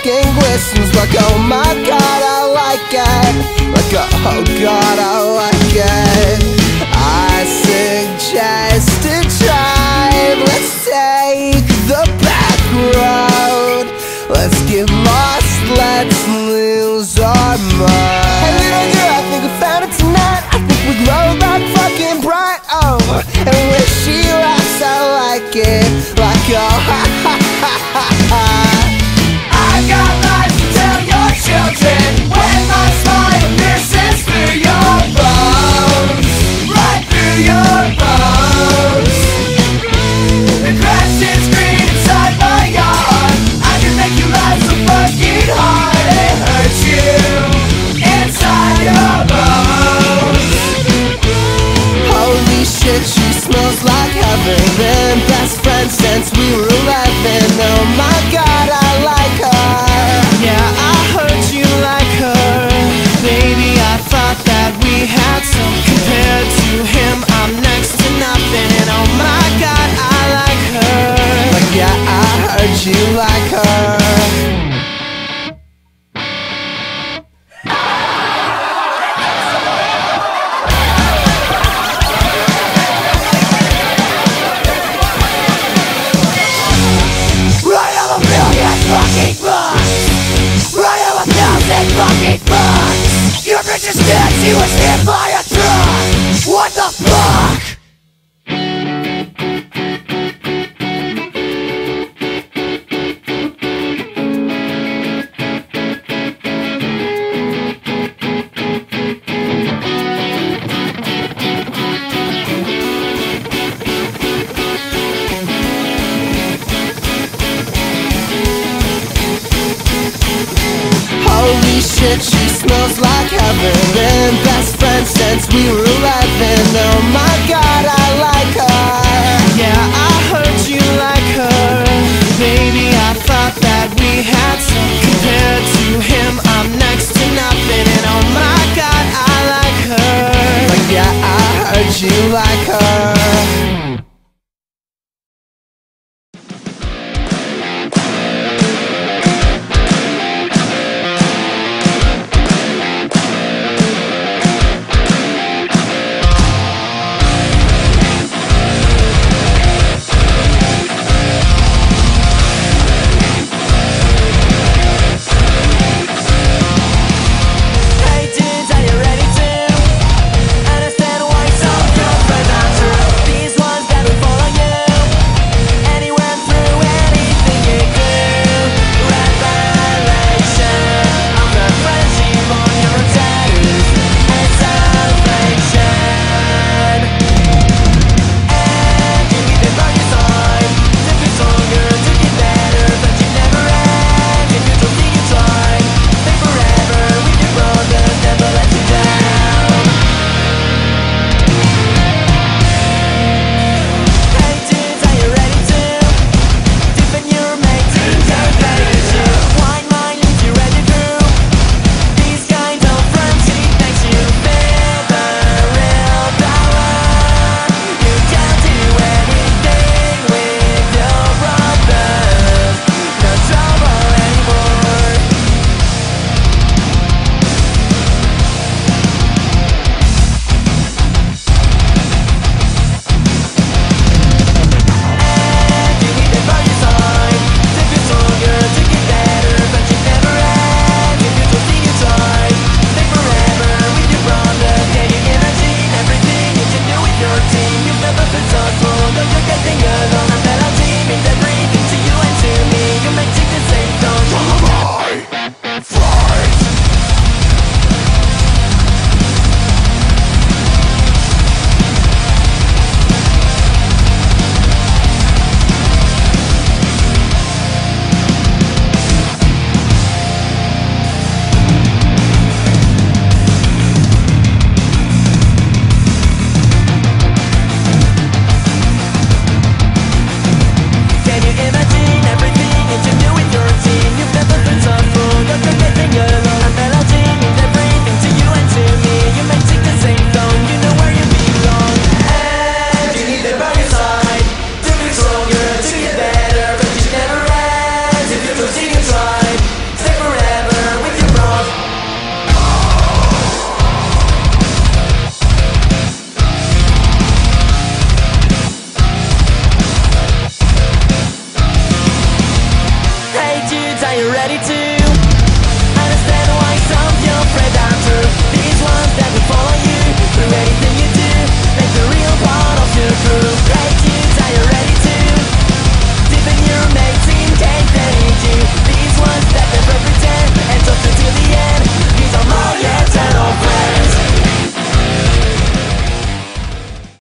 skin glistens like, oh my god, I like it. Like, oh god, I like it. I suggest a drive. Let's take the back road. Let's get lost, let's lose our mind. Hey, little girl, I think we found it tonight. I think we glow like fucking bright. Oh, and when she laughs, I like it. Like, oh, ha ha heaven. Been best friends since we were 11. Oh my god, I like her. Yeah, I heard you like her. Baby, I thought that we had some. Compared to him, I'm next to nothing. Oh my god, I like her. Like, yeah, I heard you like she was hit by a truck What the fuck? Holy shit, smells like heaven. Been best friends since we were 11. Oh my god, I like her. ready to